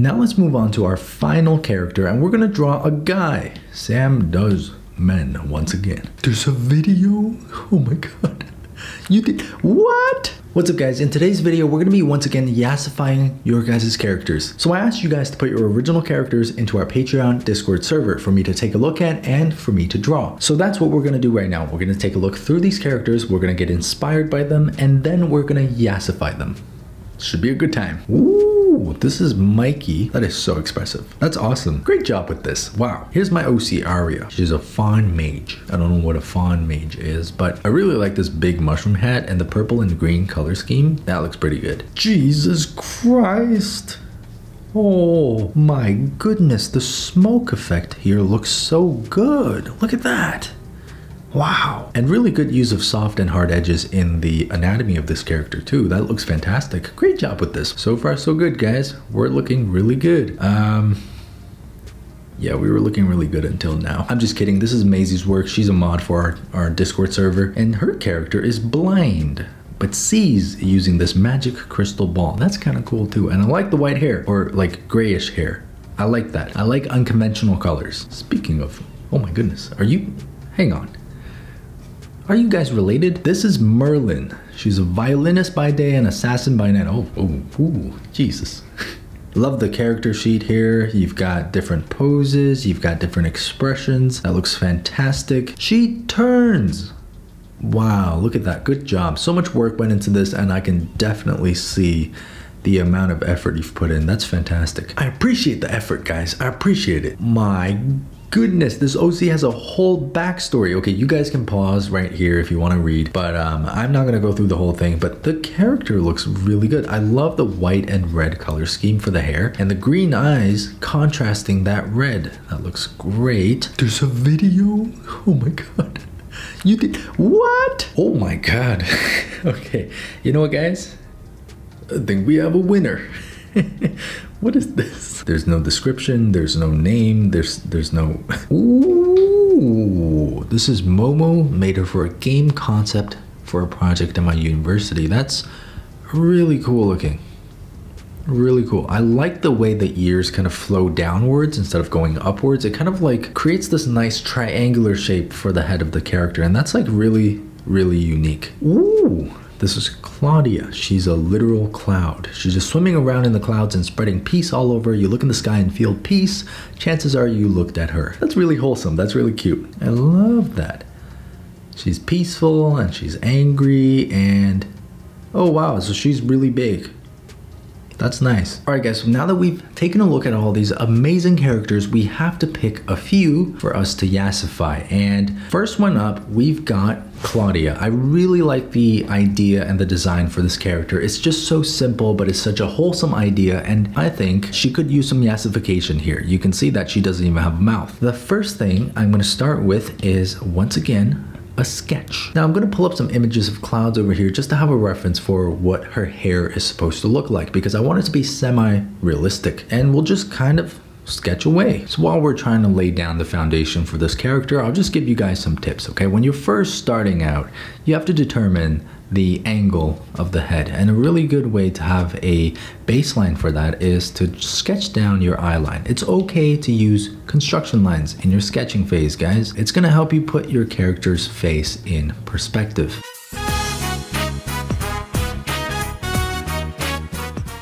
Now let's move on to our final character and we're gonna draw a guy. Sam does men once again. There's a video? Oh my god. You did what? What's up guys? In today's video, we're gonna be once again yassifying your guys' characters. So I asked you guys to put your original characters into our Patreon Discord server for me to take a look at and for me to draw. So that's what we're gonna do right now. We're gonna take a look through these characters, we're gonna get inspired by them, and then we're gonna yassify them. Should be a good time. Ooh, this is Mikey. That is so expressive. That's awesome. Great job with this. Wow. Here's my OC Aria. She's a fawn mage. I don't know what a fawn mage is, but I really like this big mushroom hat and the purple and green color scheme. That looks pretty good. Jesus Christ. Oh my goodness, the smoke effect here looks so good. Look at that. Wow. And really good use of soft and hard edges in the anatomy of this character too. That looks fantastic. Great job with this. So far so good guys. We're looking really good. Um yeah, we were looking really good until now. I'm just kidding. This is Maisie's work. She's a mod for our, our Discord server. And her character is blind but sees using this magic crystal ball. That's kind of cool too. And I like the white hair or like grayish hair. I like that. I like unconventional colors. Speaking of, oh my goodness, are you, hang on. Are you guys related? This is Merlin. She's a violinist by day and assassin by night. Oh, oh, ooh, Jesus. Love the character sheet here. You've got different poses, you've got different expressions. That looks fantastic. She turns. Wow, look at that. Good job. So much work went into this, and I can definitely see the amount of effort you've put in. That's fantastic. I appreciate the effort, guys. I appreciate it. My goodness, this OC has a whole backstory. Okay, you guys can pause right here if you want to read, but um, I'm not going to go through the whole thing, but the character looks really good. I love the white and red color scheme for the hair and the green eyes contrasting that red. That looks great. There's a video? Oh my god. You did what? Oh my god. okay, you know what guys? I think we have a winner. what is this? There's no description, there's no name, there's there's no Ooh, this is Momo made her for a game concept for a project at my university. That's really cool looking. Really cool. I like the way the ears kind of flow downwards instead of going upwards. It kind of like creates this nice triangular shape for the head of the character, and that's like really, really unique. Ooh, this is Claudia. She's a literal cloud. She's just swimming around in the clouds and spreading peace all over. You look in the sky and feel peace. Chances are you looked at her. That's really wholesome. That's really cute. I love that. She's peaceful and she's angry and oh wow, so she's really big. That's nice. All right, guys, so now that we've taken a look at all these amazing characters, we have to pick a few for us to yassify. And first one up, we've got Claudia. I really like the idea and the design for this character. It's just so simple, but it's such a wholesome idea, and I think she could use some yassification here. You can see that she doesn't even have a mouth. The first thing I'm gonna start with is, once again, a sketch. Now I'm going to pull up some images of clouds over here just to have a reference for what her hair is supposed to look like because I want it to be semi-realistic and we'll just kind of sketch away. So while we're trying to lay down the foundation for this character, I'll just give you guys some tips, okay? When you're first starting out, you have to determine the angle of the head. And a really good way to have a baseline for that is to sketch down your eye line. It's okay to use construction lines in your sketching phase, guys. It's gonna help you put your character's face in perspective.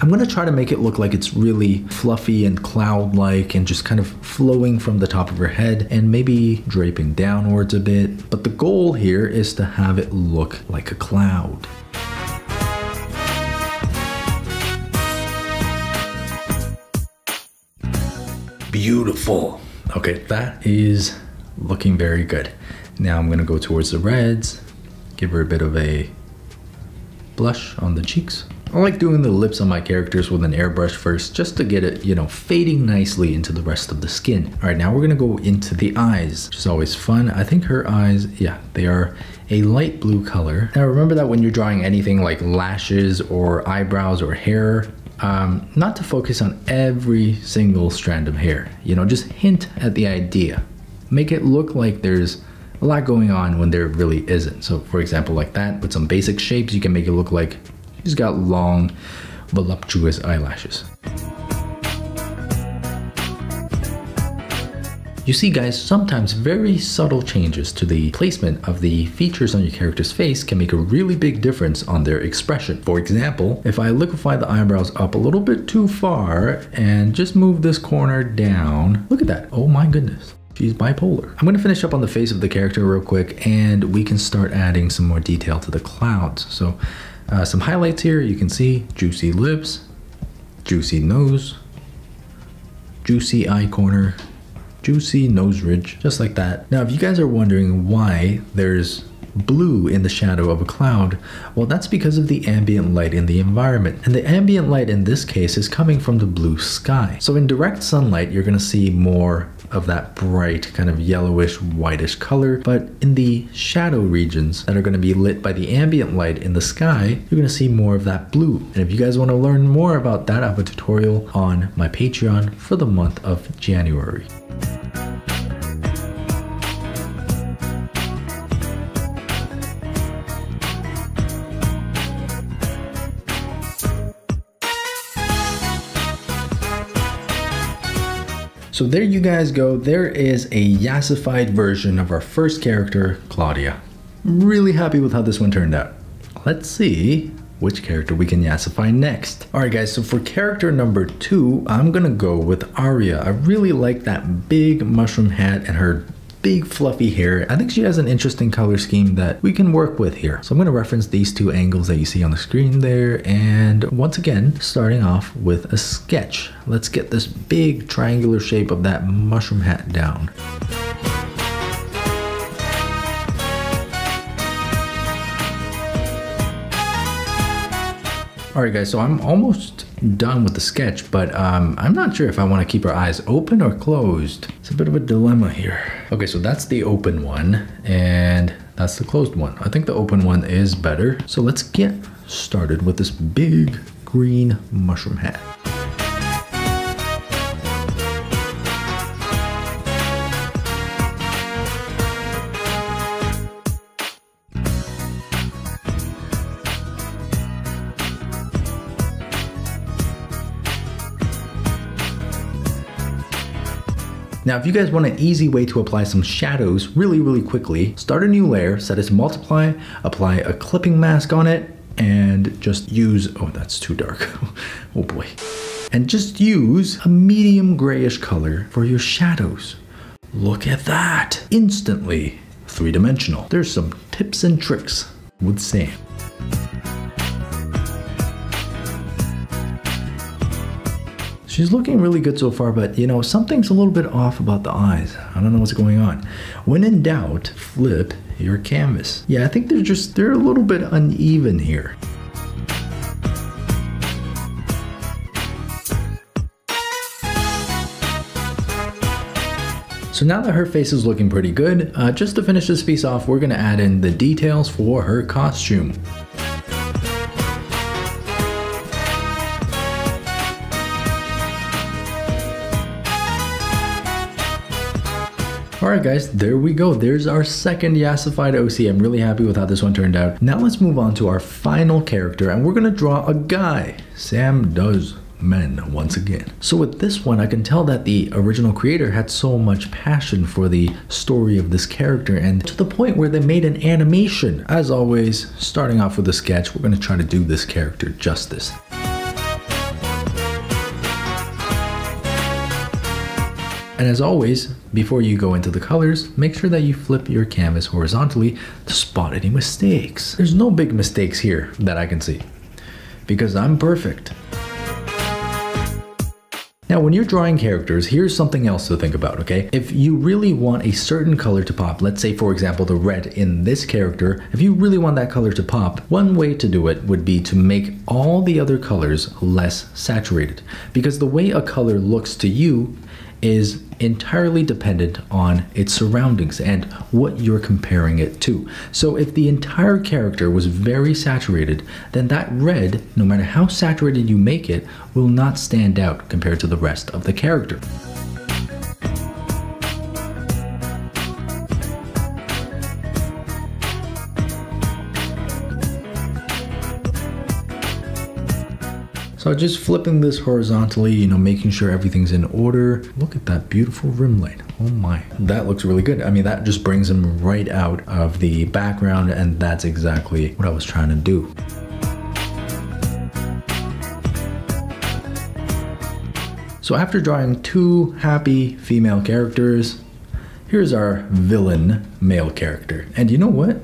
I'm gonna try to make it look like it's really fluffy and cloud-like and just kind of flowing from the top of her head and maybe draping downwards a bit. But the goal here is to have it look like a cloud. Beautiful. Okay, that is looking very good. Now I'm gonna go towards the reds, give her a bit of a blush on the cheeks. I like doing the lips on my characters with an airbrush first just to get it, you know, fading nicely into the rest of the skin. All right, now we're gonna go into the eyes, which is always fun. I think her eyes, yeah, they are a light blue color. Now remember that when you're drawing anything like lashes or eyebrows or hair, um, not to focus on every single strand of hair. You know, just hint at the idea. Make it look like there's a lot going on when there really isn't. So for example, like that, with some basic shapes, you can make it look like She's got long, voluptuous eyelashes. You see guys, sometimes very subtle changes to the placement of the features on your character's face can make a really big difference on their expression. For example, if I liquefy the eyebrows up a little bit too far and just move this corner down, look at that, oh my goodness. She's bipolar. I'm gonna finish up on the face of the character real quick and we can start adding some more detail to the clouds. So uh, some highlights here, you can see juicy lips, juicy nose, juicy eye corner, juicy nose ridge, just like that. Now, if you guys are wondering why there's blue in the shadow of a cloud? Well, that's because of the ambient light in the environment. And the ambient light in this case is coming from the blue sky. So in direct sunlight, you're gonna see more of that bright kind of yellowish whitish color. But in the shadow regions that are going to be lit by the ambient light in the sky you're going to see more of that blue. And if you guys want to learn more about that I have a tutorial on my patreon for the month of January So there you guys go. There is a yassified version of our first character, Claudia. Really happy with how this one turned out. Let's see which character we can yassify next. All right guys, so for character number two, I'm gonna go with Aria. I really like that big mushroom hat and her big fluffy hair. I think she has an interesting color scheme that we can work with here. So I'm going to reference these two angles that you see on the screen there. And once again, starting off with a sketch. Let's get this big triangular shape of that mushroom hat down. Alright guys, so I'm almost done with the sketch, but um, I'm not sure if I want to keep our eyes open or closed. It's a bit of a dilemma here. Okay, so that's the open one, and that's the closed one. I think the open one is better. So let's get started with this big green mushroom hat. Now, if you guys want an easy way to apply some shadows really, really quickly, start a new layer, set it to multiply, apply a clipping mask on it, and just use, oh, that's too dark. oh boy. And just use a medium grayish color for your shadows. Look at that. Instantly three-dimensional. There's some tips and tricks with Sam. She's looking really good so far, but you know, something's a little bit off about the eyes. I don't know what's going on. When in doubt, flip your canvas. Yeah, I think they're just, they're a little bit uneven here. So now that her face is looking pretty good, uh, just to finish this piece off, we're gonna add in the details for her costume. Alright guys, there we go. There's our second yassified OC. I'm really happy with how this one turned out. Now let's move on to our final character and we're gonna draw a guy. Sam does men once again. So with this one, I can tell that the original creator had so much passion for the story of this character and to the point where they made an animation. As always, starting off with a sketch, we're gonna try to do this character justice. And as always, before you go into the colors, make sure that you flip your canvas horizontally to spot any mistakes. There's no big mistakes here that I can see because I'm perfect. Now, when you're drawing characters, here's something else to think about, okay? If you really want a certain color to pop, let's say for example the red in this character, if you really want that color to pop, one way to do it would be to make all the other colors less saturated. Because the way a color looks to you is entirely dependent on its surroundings and what you're comparing it to. So if the entire character was very saturated, then that red, no matter how saturated you make it, will not stand out compared to the rest of the character. So just flipping this horizontally, you know, making sure everything's in order. Look at that beautiful rim light. Oh my, that looks really good. I mean, that just brings him right out of the background and that's exactly what I was trying to do. So after drawing two happy female characters, here's our villain male character. And you know what?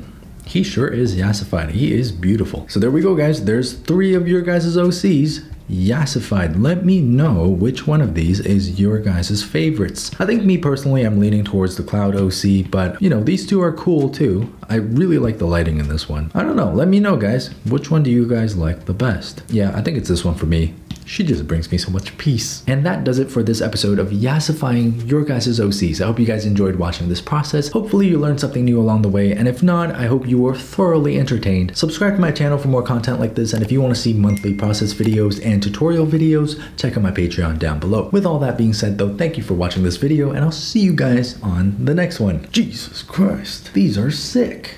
He sure is yassified. He is beautiful. So there we go, guys. There's three of your guys' OCs yassified. Let me know which one of these is your guys' favorites. I think me personally, I'm leaning towards the Cloud OC, but you know, these two are cool too. I really like the lighting in this one. I don't know. Let me know, guys. Which one do you guys like the best? Yeah, I think it's this one for me. She just brings me so much peace. And that does it for this episode of Yassifying your guys' OCs. I hope you guys enjoyed watching this process. Hopefully you learned something new along the way. And if not, I hope you were thoroughly entertained. Subscribe to my channel for more content like this. And if you want to see monthly process videos and tutorial videos, check out my Patreon down below. With all that being said though, thank you for watching this video and I'll see you guys on the next one. Jesus Christ, these are sick.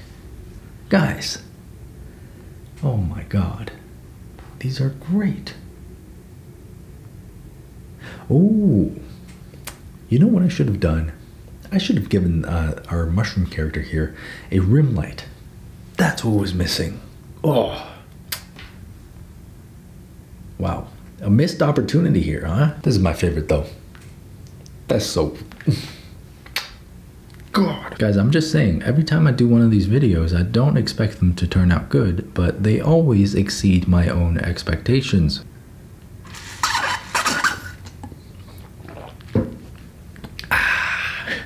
Guys, oh my God, these are great. Oh, you know what I should have done? I should have given uh, our mushroom character here a rim light. That's what was missing. Oh. Wow. A missed opportunity here, huh? This is my favorite though. That's so... God. Guys, I'm just saying, every time I do one of these videos, I don't expect them to turn out good, but they always exceed my own expectations.